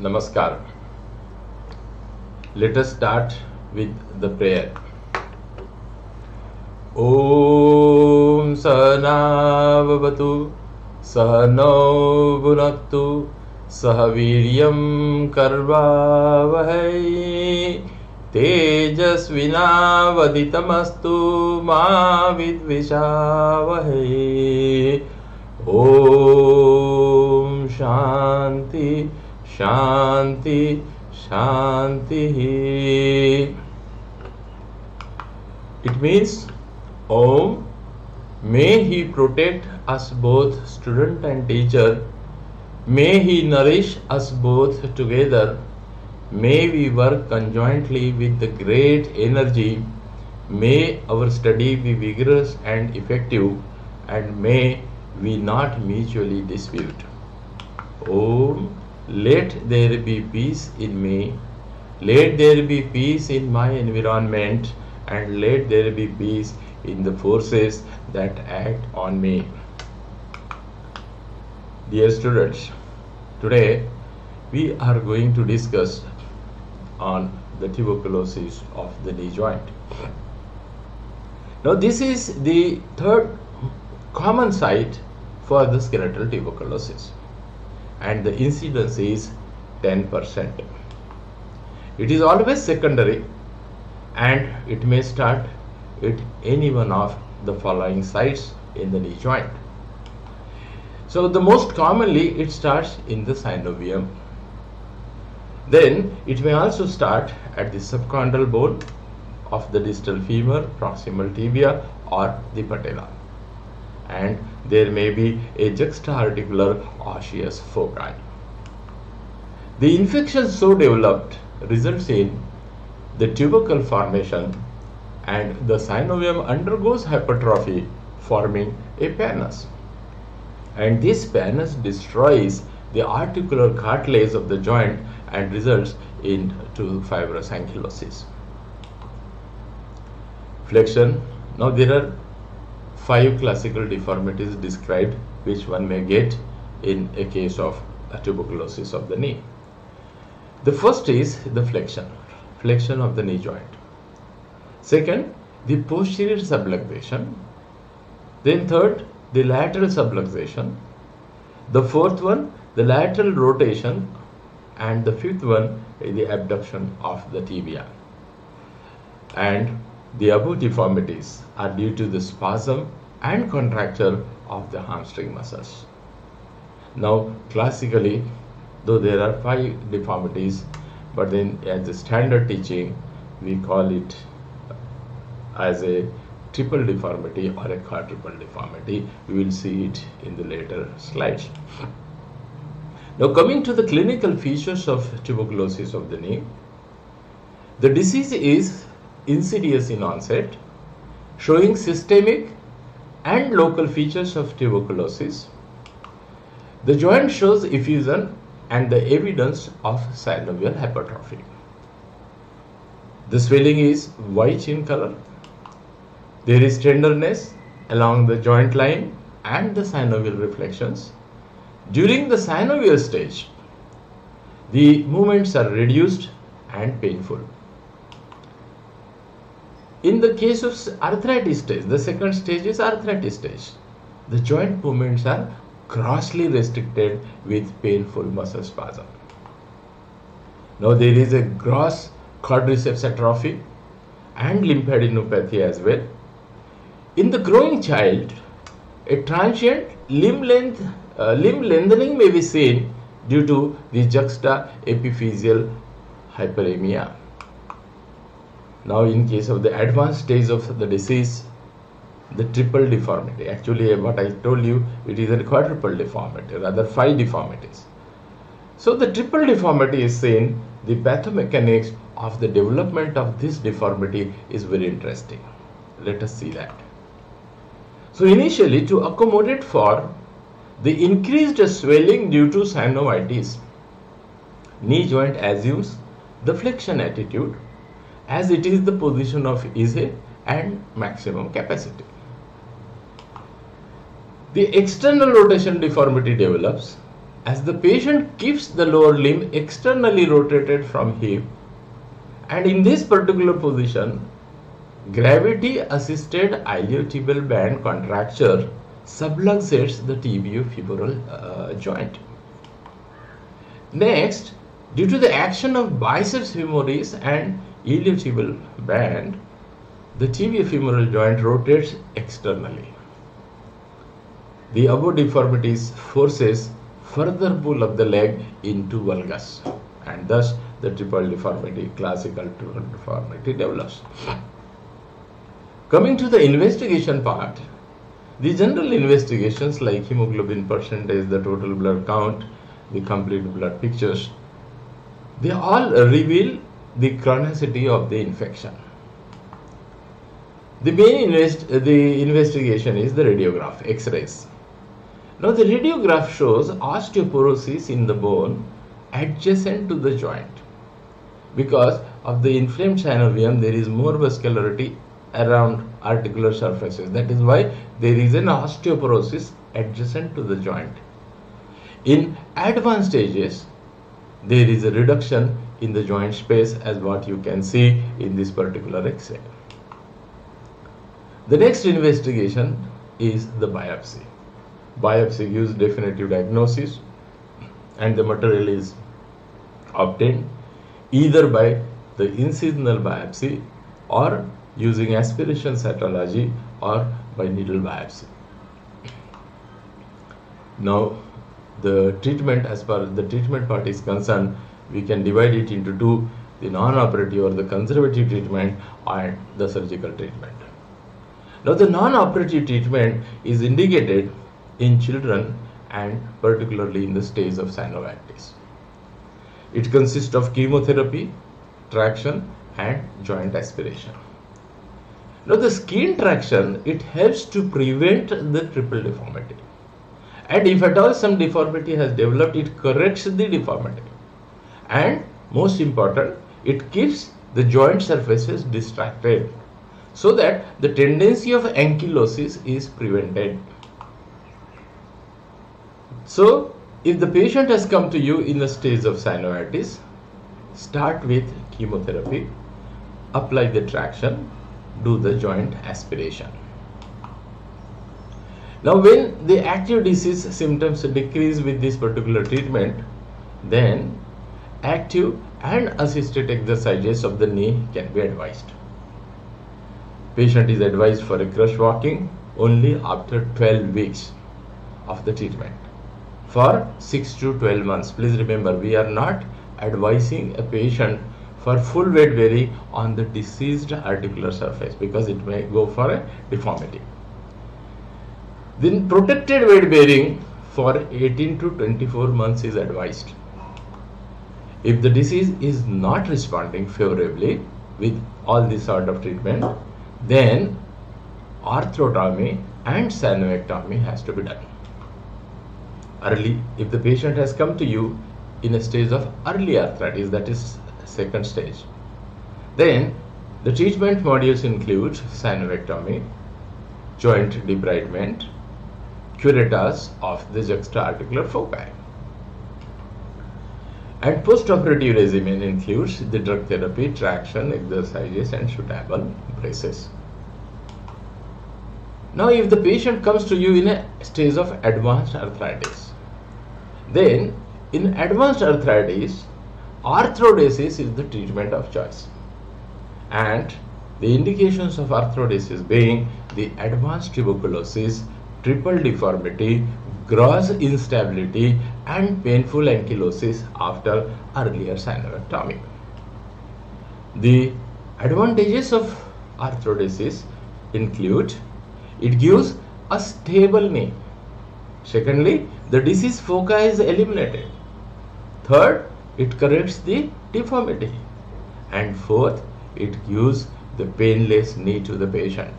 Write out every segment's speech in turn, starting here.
Namaskar. Let us start with the prayer. ॐ सहनावतु सहनौ भुनक्तु सह वीर्यं कर्वावहै तेजस्विनावदितमस्तु मा विद्विषावहै ॐ शान्ति शान्ति शान्तिः It means Om may he protect us both student and teacher may he nourish us both together may we work conjointly with the great energy may our study be vigorous and effective and may we not mutually dispute Om let there be peace in me let there be peace in my environment and let there be peace in the forces that act on me. Dear students, today we are going to discuss on the tuberculosis of the knee joint. Now this is the third common site for the skeletal tuberculosis and the incidence is 10%. It is always secondary and it may start at any one of the following sites in the knee joint. So the most commonly it starts in the synovium. Then it may also start at the subchondral bone of the distal femur, proximal tibia or the patella. And there may be a juxtaarticular osseous foci. The infection so developed results in the tubercle formation and the synovium undergoes hypertrophy forming a pannus and this pannus destroys the articular cartilage of the joint and results in to fibrous ankylosis. Flexion. Now there are five classical deformities described which one may get in a case of a tuberculosis of the knee. The first is the flexion flexion of the knee joint. Second the posterior subluxation. Then third the lateral subluxation. The fourth one the lateral rotation. And the fifth one the abduction of the tibia. And the above deformities are due to the spasm and contracture of the hamstring muscles. Now classically though there are five deformities but then as a standard teaching we call it as a triple deformity or a quadruple deformity. We will see it in the later slides. Now coming to the clinical features of tuberculosis of the knee the disease is insidious in onset showing systemic and local features of tuberculosis the joint shows effusion and the evidence of synovial hypertrophy. The swelling is white in color. There is tenderness along the joint line and the synovial reflections. During the synovial stage, the movements are reduced and painful. In the case of arthritis stage, the second stage is arthritis stage. The joint movements are grossly restricted with painful muscle spasm. Now there is a gross quadriceps atrophy and lymphadenopathy as well. In the growing child, a transient limb length, uh, limb lengthening may be seen due to the juxta epiphyseal hyperemia. Now in case of the advanced stage of the disease, the triple deformity. Actually, what I told you, it is a quadruple deformity, rather five deformities. So the triple deformity is seen. The pathomechanics of the development of this deformity is very interesting. Let us see that. So initially, to accommodate for the increased swelling due to synovitis, knee joint assumes the flexion attitude as it is the position of ease and maximum capacity. The external rotation deformity develops as the patient keeps the lower limb externally rotated from hip and in this particular position gravity assisted iliotibial band contracture subluxates the tibiofemoral uh, joint. Next, due to the action of biceps femoris and iliotibial band, the tibiofemoral joint rotates externally. The above deformities forces further pull of the leg into valgus and thus the triple deformity, classical triple deformity develops. Coming to the investigation part, the general investigations like hemoglobin percentage, the total blood count, the complete blood pictures, they all reveal the chronicity of the infection. The main invest the investigation is the radiograph, X-rays. Now the radiograph shows osteoporosis in the bone adjacent to the joint. Because of the inflamed synovium, there is more vascularity around articular surfaces. That is why there is an osteoporosis adjacent to the joint. In advanced stages, there is a reduction in the joint space as what you can see in this particular X-ray. The next investigation is the biopsy. Biopsy gives definitive diagnosis and the material is obtained either by the incisional biopsy or using aspiration cytology or by needle biopsy. Now the treatment as far as the treatment part is concerned we can divide it into two the non-operative or the conservative treatment and the surgical treatment. Now the non-operative treatment is indicated in children and particularly in the stage of synovitis. It consists of chemotherapy, traction and joint aspiration. Now the skin traction, it helps to prevent the triple deformity. And if at all some deformity has developed, it corrects the deformity. And most important, it keeps the joint surfaces distracted so that the tendency of ankylosis is prevented. So, if the patient has come to you in the stage of synovitis, start with chemotherapy, apply the traction, do the joint aspiration. Now when the active disease symptoms decrease with this particular treatment, then active and assisted exercises of the knee can be advised. Patient is advised for a crutch walking only after 12 weeks of the treatment for 6 to 12 months. Please remember we are not advising a patient for full weight bearing on the diseased articular surface because it may go for a deformity. Then protected weight bearing for 18 to 24 months is advised. If the disease is not responding favorably with all this sort of treatment, then arthrotomy and synovectomy has to be done. Early, if the patient has come to you in a stage of early arthritis, that is second stage, then the treatment modules include synovectomy, joint debridement, curettage of the juxta-articular foci. And post-operative regimen includes the drug therapy, traction, exercises and suitable braces. Now if the patient comes to you in a stage of advanced arthritis, then in advanced arthritis, arthrodesis is the treatment of choice. And the indications of arthrodesis being the advanced tuberculosis, triple deformity, gross instability and painful ankylosis after earlier synovectomy. The advantages of arthrodesis include it gives a stable knee. Secondly, the disease foci is eliminated. Third, it corrects the deformity. And fourth, it gives the painless knee to the patient.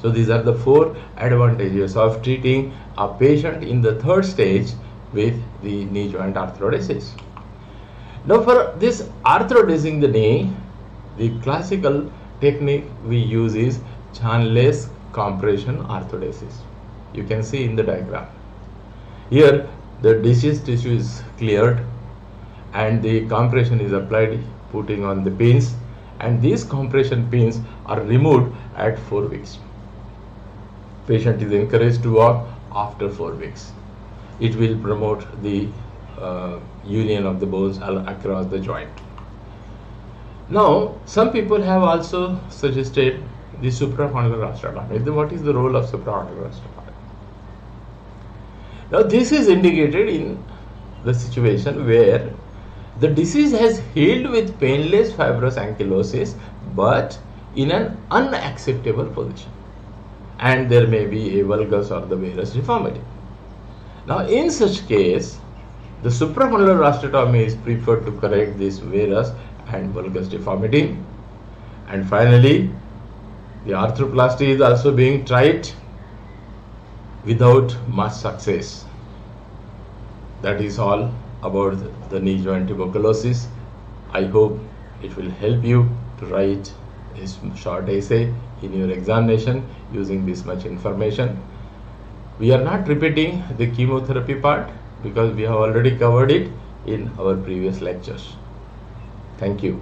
So these are the four advantages of treating a patient in the third stage with the knee joint arthrodesis. Now for this arthrodesing the knee, the classical technique we use is Charnley's compression arthrodesis. You can see in the diagram. Here the diseased tissue is cleared and the compression is applied putting on the pins and these compression pins are removed at 4 weeks. Patient is encouraged to walk after 4 weeks. It will promote the uh, union of the bones across the joint. Now, some people have also suggested the supracondylar osteotomy. What is the role of supracondylar osteotomy? Now, this is indicated in the situation where the disease has healed with painless fibrous ankylosis but in an unacceptable position and there may be a valgus or the varus deformity. Now in such case the supracondylar osteotomy is preferred to correct this varus and valgus deformity and finally the arthroplasty is also being tried without much success. That is all about the knee joint tuberculosis. I hope it will help you to write a short essay in your examination using this much information. We are not repeating the chemotherapy part because we have already covered it in our previous lectures. Thank you.